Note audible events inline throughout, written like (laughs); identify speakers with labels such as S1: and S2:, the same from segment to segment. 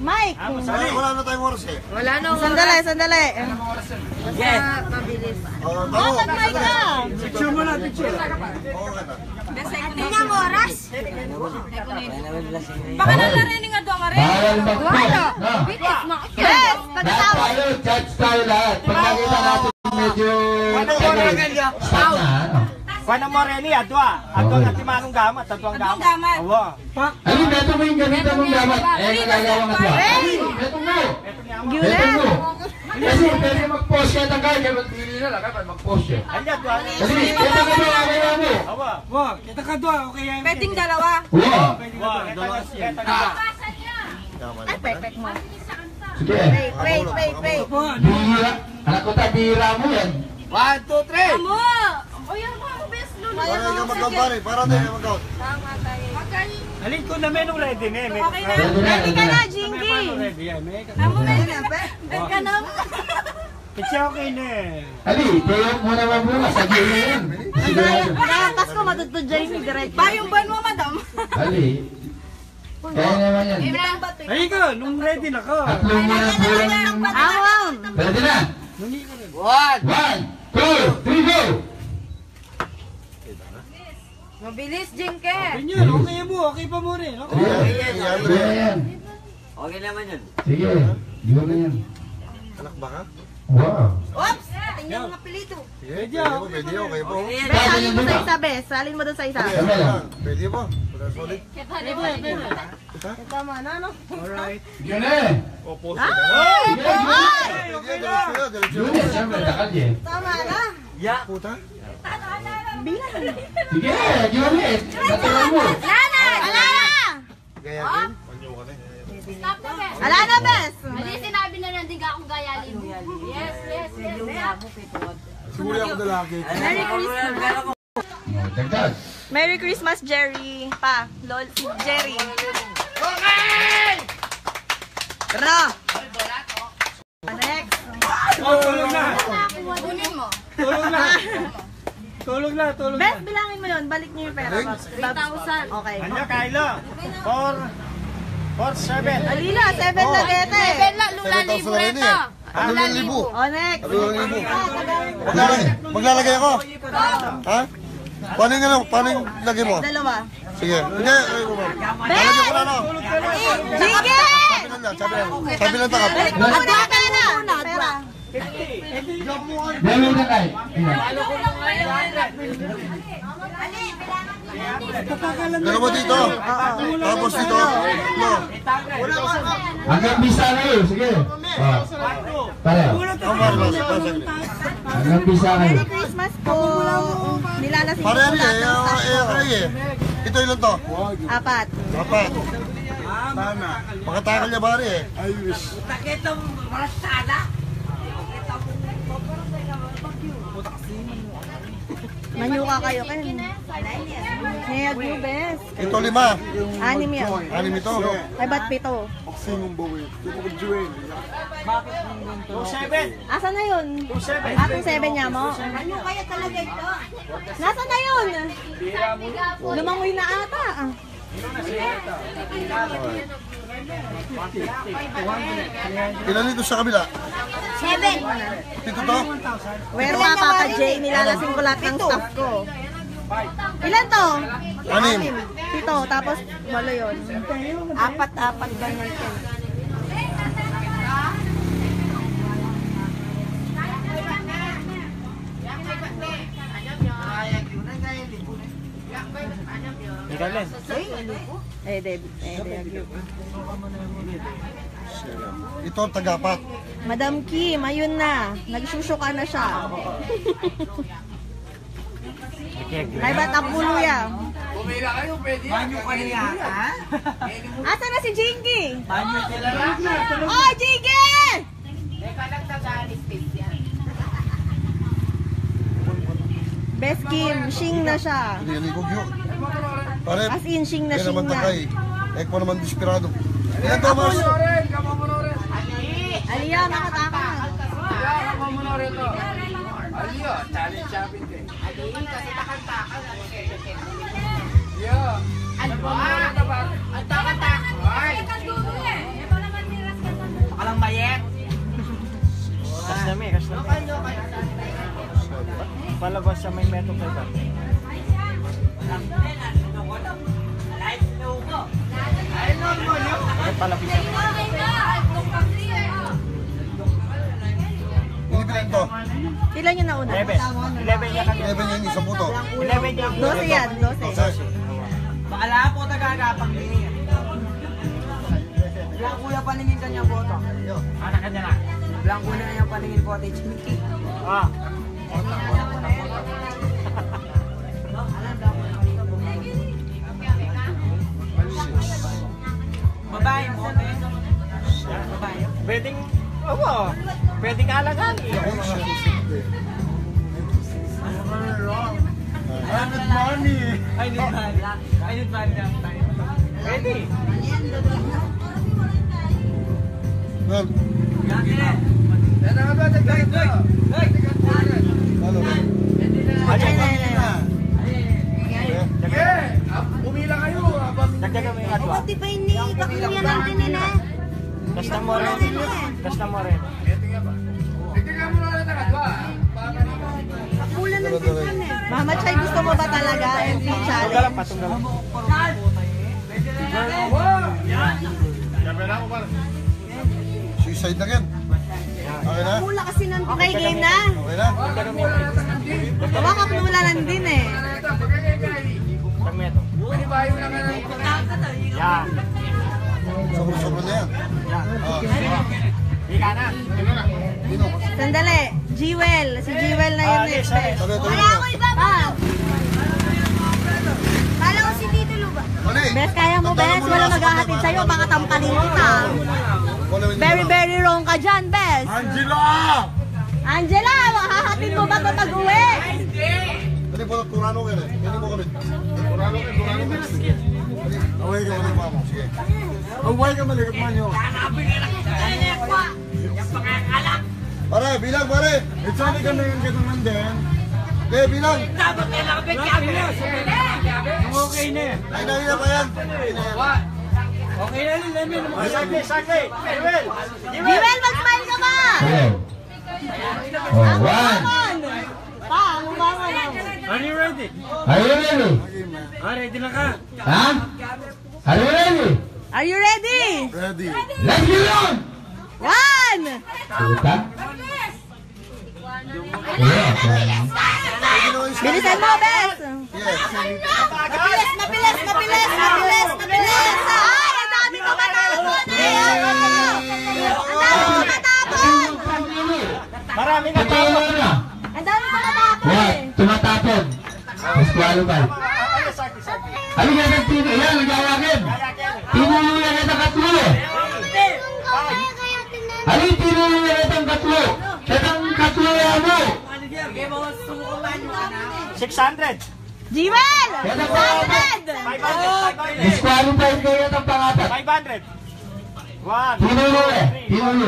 S1: Mike.
S2: Wala, wala na tayong oras eh.
S3: Wala na
S1: Sandali, sandali.
S3: Yes. mabilis.
S2: Oh,
S1: Oh,
S2: tamo.
S1: mag-mic ka.
S2: Picture mo na, picture. Oo, kita.
S4: Tingnan mo, oras. Baka nalarinig nga doon, Mare.
S5: Bawal mag-post. No?
S1: Yes,
S5: Lahat
S1: pagkatapos.
S5: tayo, judge tayo lahat. Pag nakita natin medyo... Ano, stop na, ano?
S6: Kuan mo rin ni adwa. Adwa
S5: Okay.
S6: nga timanong gamat, adwa gamat.
S4: gamat?
S6: Awa.
S5: Alin, beto mo yung ganito mong dapat. Eh, nagagawa ka ba? Beto mo. Beto mo. Kasi pwede mag-post ka ng kaya. Magpili na lang. Kaya mag-post siya.
S6: Anya adwa.
S5: Kasi, beto mo ba kaya mo?
S6: Awa.
S7: Kita ka doon, okay yan.
S4: Pwedeng dalawa.
S5: Wow.
S6: Wa, dalawa siya.
S1: Ay, perfect mo.
S5: Sige.
S1: Wait, wait, wait, wait.
S5: Bira. Anak ko ta, bira mo yan.
S6: One, two, three.
S4: Amo! O yan mo
S2: Para ikaw mag-count pare, para tayo mag-count.
S6: Alin ko na ready
S4: Okay na.
S5: Na.
S1: Ready ka na, Jinky.
S6: ready yan. May
S4: Amo, best Bet ka na.
S6: Okay na.
S5: Ali, tayo mo naman muna. Sabihin mo yan. Sigurado.
S1: Nakakas ko, matutudyan yung diretso.
S4: Ba yung ban mo, madam?
S5: Ali. Kaya naman yan.
S6: Ay ka, nung ready na ka.
S5: Tatlo mo na po lang.
S1: Awang.
S5: Na. One, two, three, go.
S3: Mabilis, Jinke.
S7: Ganyan, okay mo, okay pa mo rin. Okay.
S5: Ayan. Sige yan.
S6: Okay naman yun.
S5: Sige. Di ba na yan?
S2: Anak ba ka?
S5: Wow.
S4: Oops! Tingnan mga pilito.
S2: Sige, pwede po, pwede po, kayo po.
S1: Salin mo sa isa, Bes. Salin mo doon sa isa.
S2: Pwede po. Solid.
S1: Tama na, no?
S5: Yun eh.
S2: Opo.
S1: Ah!
S5: Sige, yun.
S2: Pwede, diretso yun, diretso
S5: Yun
S2: yun.
S5: eh. Siyempre, dakal eh.
S1: Tama na.
S2: Puta.
S1: Bilang.
S5: Sige, yun eh. Natural mo.
S1: Alana! Alana!
S2: Gaya din. Panyo ka na.
S4: Stop na, best.
S1: Alana, Bes.
S4: Hindi sinabi na nandiga akong gayalin. Yes, yes, yes.
S2: Siguro ako dalaki.
S1: Merry Christmas.
S5: Oh, Dagdag.
S1: Merry Christmas, Jerry. Pa, lol, si Jerry. Tara! Next.
S7: Oh, tulog na.
S4: Kunin mo.
S7: Tulog na. Tulog na, tulog na.
S1: Bes, bilangin mo yun. Balik niyo yung pera. 3,000. Okay.
S6: Anya, Kylo. Four, four, seven.
S1: Alila, 7 na
S4: lula
S2: 7,000 na
S4: libre
S2: rin
S4: to.
S2: eh. Ano lang libo?
S1: O, next.
S2: Ano lang libo? Maglalagay, maglalagay ako. Ha? Paano yung ano? Paano yung lagay mo?
S1: Dalawa.
S2: Sige. Hindi. ay, ko na ano?
S1: Jiggy!
S2: Sabi lang. Sabi lang. Sabi lang takap.
S1: Balik mo muna yung pera.
S5: Dami na tayo.
S2: Dalawa dito. Tapos dito. No.
S5: Hanggang bisa na yun. Sige. Pare.
S2: Pasag.
S5: Hanggang bisa na yun.
S1: Merry Christmas po. Nilalasing
S2: Pare,
S1: ko
S2: ano
S1: lahat
S2: eh.
S1: ng staff
S2: Eh. Ito ilan to?
S1: Apat.
S2: Apat. Pakatakal niya bari eh.
S1: Manyuka kayo, Ken. Ngayag nyo, bes.
S2: Ito lima.
S1: Anim yan.
S2: Anim ito.
S1: Ay, ba't pito?
S6: Two, seven.
S1: Asan na yun?
S6: Two, seven.
S1: Atong seven niya mo?
S4: Ano kaya talaga ito?
S1: Nasaan na yun? Lumangoy na ata. ah.
S2: Ilan dito sa kabila?
S4: Seven.
S2: Dito to?
S1: Where ka, Papa J? Nilalasing ko lahat ng staff ko. Ilan to?
S2: Anim.
S1: Pito, tapos walo yun. Apat-apat ganyan yan.
S6: Ikalin.
S1: Eh, David. Eh, David.
S2: Ito ang tagapat.
S1: Madam Kim, ayun na. Nagsusuka na siya. Ay, ba't ang pulo yan?
S7: Banyo ka na yata.
S1: Asa na si Jinky? Oh, Jinky! Best Kim, shing na siya.
S2: Pare,
S1: As in, shing na shing na.
S2: Kaya naman ko desperado. Ayan, Thomas.
S1: Aliya, makatama. Aliya, makamunore to. Aliya. Oh, Aliya, kasi takan-takan. Aliya.
S4: Ano, ano, ano ba? Ang takan-takan. Ay, kagulo eh. E pala
S8: man niras ka sa... Baka lang mayet.
S6: Kas na may, kas na. Palabas siya may meto kay ba? Bakit palabas siya?
S2: Hindi bilang to.
S1: Ilan yung nauna?
S6: 11. 11 niya kanya.
S2: 11 yung isang puto.
S6: 11 niya.
S1: 12 yan, 12.
S2: Kasi,
S7: Bakala po tagagapang din. Blanco yung paningin kanyang boto.
S6: Anak kanya na.
S7: Blanco na yung paningin Chinky.
S6: Ah.
S7: Babae mo. Babae.
S6: Pwedeng, oo. Pwedeng alagaan. eh.
S7: I need money. I need money lang tayo.
S6: Pwede.
S2: well, ano?
S1: Ay, ay, ay, ay.
S7: Umila kayo.
S6: Dagdagan mo yung atwa.
S1: Di ba ini? Kakuya natin nila.
S6: Basta mo rin. Basta mo rin.
S1: Kakulan ng pinsan eh. Mama Chay, gusto mo ba talaga? MP
S6: Tunggal
S1: challenge.
S6: lang pa, tunggal lang.
S2: Suicide na yan. Okay na?
S1: Kula kasi ng Okay, game na.
S2: Okay na?
S1: Gawa ka kulalan din eh.
S6: Yan.
S2: Sobra-sobra na yan.
S6: Yan.
S2: Ah,
S6: Ika na.
S1: Sandali. Jewel. Si Jewel na yung
S6: Ah,
S1: next Kaya ako ibaba. Bes, kaya mo, Bes. Wala
S2: na sa
S1: maghahatid sa'yo.
S2: ba?
S1: Baka tampalin kita. Very, very wrong ka dyan, Bes.
S2: Angela!
S1: Angela, hahatid mo ba ito pag-uwi?
S2: Dali po, turano ka rin. Dali mo kami. Turano ka, turano ka. Away ka mali mo. Sige. Away ka mali. Kapman nyo. Pare, bilang pare. It's only ka na yung katangan din. Eh, bilang.
S7: Okay na yan.
S2: Ay, nahina pa yan.
S7: Okay na rin namin.
S6: Oh, Sagli, sagli. Jewel.
S1: Jewel, mag-smile ka ba?
S5: Hello. Oh, one.
S1: Pa, ang bangon.
S7: Are you ready?
S5: Are you ready?
S7: Ah, ready na ka.
S5: Ha? Are you ready?
S1: Are you ready?
S2: Ready.
S5: Let's get on!
S1: One!
S5: Yeah, okay.
S1: Bilisan mo, Bes!
S2: Yes.
S1: Mabilis, mabilis, mabilis, mabilis, mabilis! Ay, ang dami ko matapon eh! Ang dami ko matapon!
S6: Marami na
S5: na.
S1: Ang dami ko matapon
S5: What?
S1: eh!
S5: Tumatapon. Disqualified. Halika sa tino. Yan, nagawakin. Tinuluyan kita katlo. Halika,
S6: 600.
S1: Jewel!
S5: Yan ang
S1: 100!
S6: 500.
S5: Disqualified kayo itong pangapat.
S6: 500. 1,
S5: Tinulo eh. Tinulo.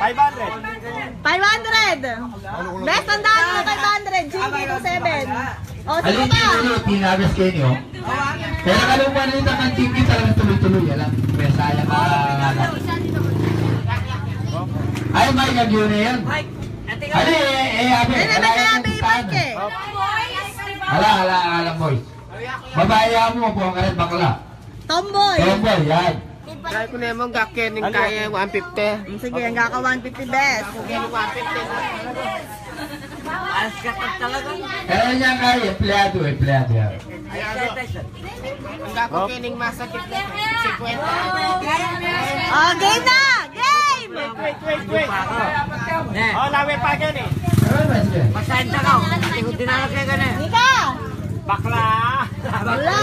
S6: 500.
S1: 500! Best, tandaan mo 500. GK27. O, sige
S5: Alin tinulo, tinabas kayo niyo. Kaya kalumpan nito ng team kita talagang tuloy-tuloy. Alam, may sayang ka. Ay, may kagyo na yan. Ali, eh, eh, abe.
S1: Hindi naman
S5: Ala,
S1: kaya
S5: yan,
S1: may
S5: saan?
S1: mic eh.
S5: Ala, ala, ala, boys. Babae mo po ang karet bakla.
S1: Tomboy.
S5: Tomboy, yan.
S7: Try ko na mong gakening kaya 150.
S1: Sige, ang kaka 150 best.
S7: Alas ka talaga.
S5: Pero niya kaya, empleyado, empleyado.
S7: Ang gakening masakit na. 50.
S1: Oh, game na! Game!
S6: Wait, wait, wait. Oh, lawi pa yan eh.
S7: Pasensya ka. Hindi ko ka na.
S1: Nika!
S6: Bakla.
S1: Wala!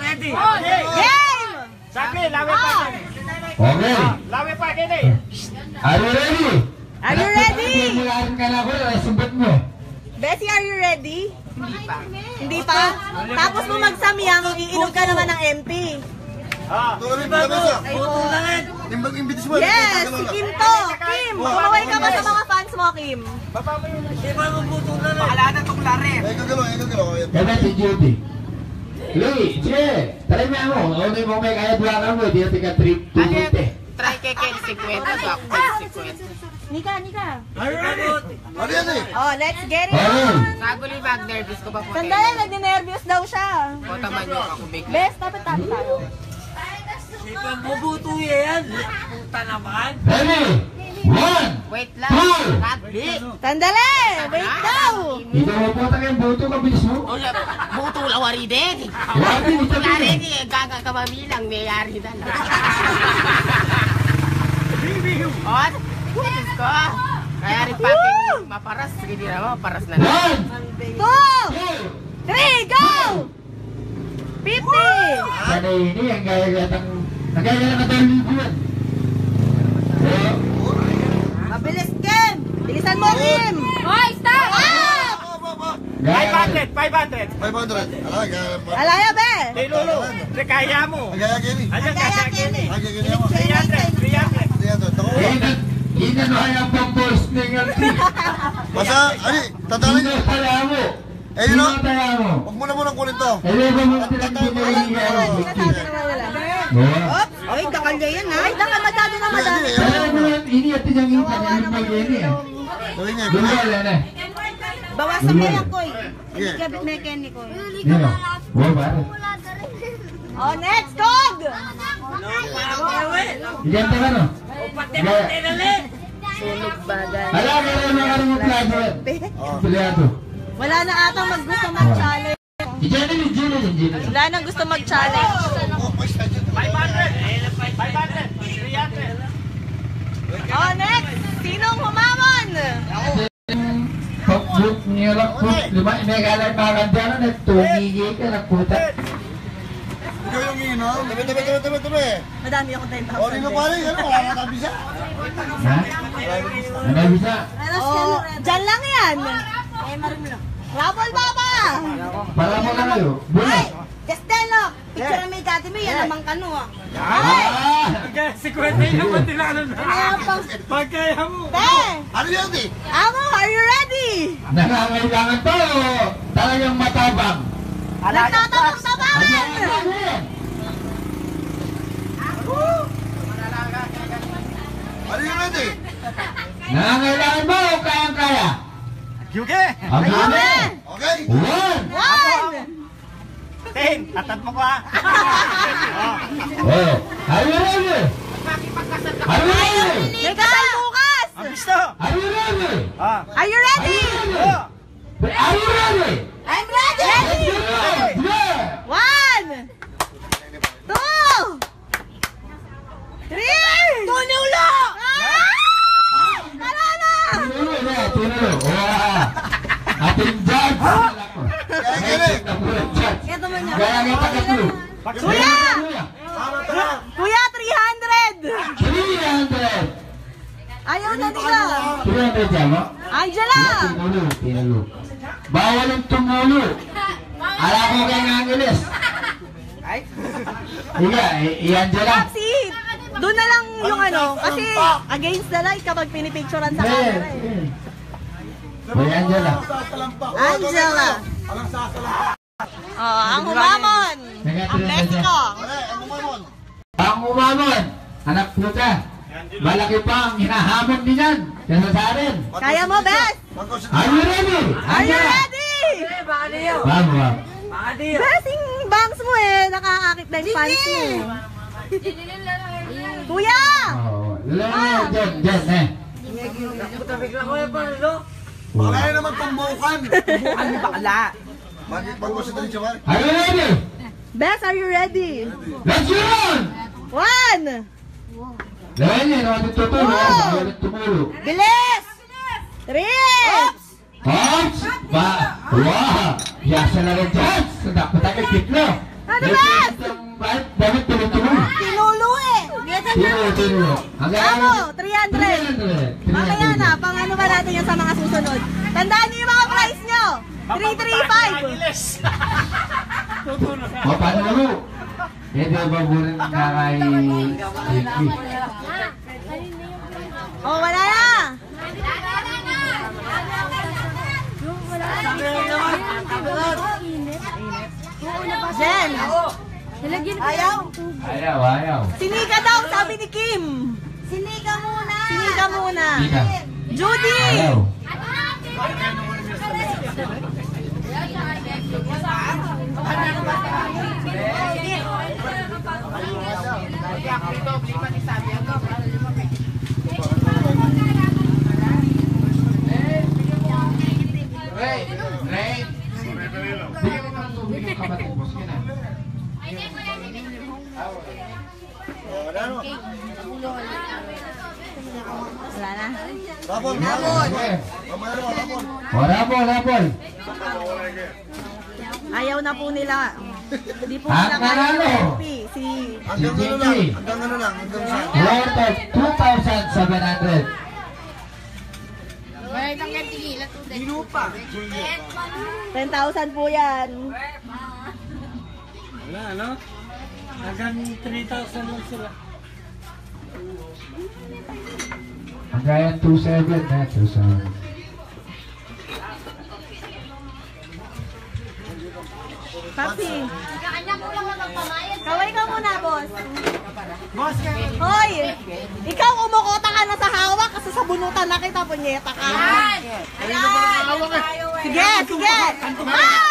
S7: Ready?
S6: Okay.
S1: Game!
S6: Sagli, lawi pa yan.
S5: Okay.
S6: Lawi pa yan eh.
S5: Are you ready?
S1: Are you ready?
S5: Mularin ka na ako, sumbot mo.
S1: Bessie, are you ready? Hindi pa. Tapos mo magsamyang, iinom ka naman ng MP.
S6: Ah.
S2: Tuloy mo kami sa. Imbag imbitis mo.
S1: Yes, si Kim to. Kim, kumaway ka ba sa mga fans mo, Kim?
S6: Baba mo yun.
S7: Pakala na itong lari.
S2: Ay, gagalaw, ay, gagalaw.
S5: Kaya si Judy. Lee, che, try mo ako. Ano mo may kaya buwakan mo, di natin ka trip 250.
S7: Try kay Ken 50. Back 50.
S1: Nika, Nika.
S2: Ano yan eh?
S1: Oh, let's get it on.
S3: Saguli bag nervous ko pa po.
S1: Sandali, nagdi-nervous daw siya.
S3: Kota man yung ako.
S1: Best, dapat tayo tayo.
S7: Bubuto yan. Puta naman.
S5: Ready? One,
S3: Wait lang.
S5: two.
S3: Rugby.
S1: Sandali, wait daw.
S5: Dito mo po tayo buto ka, bilis mo.
S3: O siya, buto lawari din.
S5: Grabe, ito
S3: Lari
S5: din.
S3: ni gaga ka mamilang mayari na lang. O, Diyos ko. Kaya rin pati maparas. Sige di naman, maparas na lang.
S5: One,
S1: Two, three, go! Fifty!
S5: Sana ini yang gaya-gaya ng... Nagaya na katawang libo yan. Oh,
S1: Mabilis, Kim! Bilisan mo, Kim!
S4: Hoy, stop!
S1: Ah!
S5: gaya
S6: 500, 500.
S2: 500. Ala, gaya mo.
S1: Alaya, be!
S6: Hey, Lolo. (laughs) Hindi, kaya mo.
S2: Gaya gini.
S6: Ayan,
S1: Kaya,
S6: kaya,
S1: Kim!
S6: kaya.
S2: Gini mo.
S6: 300, 300.
S2: Hindi yan to. Tako mo.
S5: Inan, inan mo kaya pang yung alti.
S2: Basta, ani, tatalan
S5: Sino taya mo?
S2: Eh, yun o.
S5: mo?
S2: Huwag mo na munang kunin to.
S5: Lebo mo natin ang pinaling gaya.
S1: Sinasabi naman wala.
S5: Oh.
S1: Ay, dakal niya yan, ha? Ay, dakal na
S5: yan, ini at yung ipan, yung mag-ini eh.
S2: Gawin niya.
S5: Gulo yan eh.
S1: Bawasan mo yan, Koy.
S2: Sige.
S1: Kabit mechanic, Koy.
S5: O. Oh, pare.
S1: Oh, next, Kog!
S5: Diyan ka no? Gaya.
S1: Sunog bagay.
S5: Ala, meron na karong plato. Plato.
S1: Wala na atang mag gusto mag-challenge.
S5: Diyan na yung Gino.
S1: Wala nang gusto mag-challenge.
S6: 500. 500. 300.
S1: Oh, next! Sinong humamon?
S5: Pag-book niya lang po, lima, inagalay mga kandyan na tungigi ka na puta.
S2: Ikaw yung inom. Tabi, tabi, tabi, tabi, tabi.
S1: Madami ako 10,000.
S2: O, rin mo pare. Ano, wala na tabi siya.
S5: Ha? Ano bisa?
S1: Oh, dyan lang yan. Rapol Baba!
S5: Para mo na kayo. Bula.
S1: Castello! Picture may dati mo, yan naman kano ah.
S5: Ah!
S6: Kaya si Kwenta yun naman tinalo na. Pagkaya mo.
S1: Te!
S2: Ano yan eh?
S1: Amo, are you ready?
S5: Nangangailangan to. Talagang matabang.
S1: Nagtatabang-tabangan!
S5: Ano?
S2: Ano yung ready?
S5: Nangangailangan mo o kayang-kaya?
S6: Yuge.
S2: Okay?
S5: One.
S1: One!
S6: Ten. Tatad mo ko ha.
S5: Oh. Are you ready? Are you ready?
S1: May kasal bukas!
S6: Ang gusto.
S5: Are you ready?
S6: Ah.
S1: Are you ready?
S5: ready? Are you ready?
S1: I'm ready!
S5: Yeah.
S1: One! Two! Three! Tunulo! Ah! Tara na!
S5: Tinulo na, tinulo. Wow. Ating judge.
S2: Kaya gini.
S1: Ito mo niya.
S5: Kaya kita ka tulo.
S1: Kuya! Kuya, 300!
S5: 300.
S1: Ayaw na nila.
S5: 300 yan mo?
S1: Angela!
S5: Tinulo, tinulo. Bawal ang tumulo. Alam ko kay Angeles. Iga, i-Angela.
S1: Taxi! Doon na lang yung ano, kasi against the light kapag pinipicturean sa camera eh.
S5: Boy Angela.
S1: Angela! Oh, ang humamon! Ang Mexico!
S2: Pare, ano mo mon?
S5: Ang umamon, anak puta. Malaki pa ang hinahamon din yan. Kaya sa atin.
S1: Kaya mo, Bes!
S5: Are you ready?
S1: Are you
S5: Angela.
S1: ready?
S5: Ma'am, ma'am.
S1: Bes, yung bangs mo eh, nakakakit na yung fans mo. Kuya!
S5: Lalo, dyan, dyan, eh.
S2: Wala na naman tumbukan.
S3: Ano bakla?
S2: Bakit pag mo sa dali siya pare?
S5: Are you ready?
S1: Bes, are you ready?
S5: Let's run!
S1: One!
S5: Dahil yan, ako tutulog. Bawal ang tumulo.
S1: Bilis! Three!
S5: Ops! Ba? Wow! Yasa na rin dyan! Dapat agad kitlo.
S1: Ano ba?
S5: Bakit? Bakit tuloy-tuloy?
S1: Eh!
S5: Tinulo, tinulo. Hanggang
S1: Amo, 300!
S5: 300.
S1: Mamaya na, pang ano ba natin yan sa mga susunod? Tandaan niyo yung mga price nyo! 335!
S6: Angeles.
S5: O, paano na mo? Eh, di ba mo rin nakakay...
S1: Oh, wala na! Jen! Ayaw!
S5: Ayaw, ayaw.
S1: Sinika daw, sabi ni Kim! Sinika muna! Sinika muna!
S5: Hindi na.
S1: Judy!
S5: Ayaw. Ray, Ray. Bigyan mo ng tubig yung kapatid mo.
S1: Wala na.
S2: Rapol,
S5: Sige.
S2: Mamaya naman, rapol.
S5: O, Rapol, Rapol.
S1: Ayaw na po nila. Hindi po
S5: Ang
S1: nila kaya MP. Si...
S2: Hanggang ano lang, hanggang ano lang, hanggang sa...
S5: Worth of 2,700.
S3: May nang tigilan to din.
S1: 10,000 po yan.
S7: Wala, ano? Hanggang 3,000 lang sila.
S5: Hanggang 2,700 na. 2,700.
S1: Papi, kaway ka muna, boss.
S7: Boss, ka.
S1: Hoy! Ikaw umukota ka na sa hawak kasi sa bunutan na kita, punyeta ka. Sige, sige! Ah!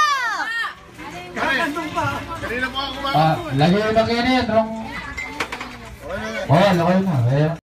S7: Kakantong pa.
S2: Kanina po ako kumain.
S5: Ah, lagay mo lang yan, Rong.
S2: Okay na yan.
S5: Oh, lagay mo. Ayan.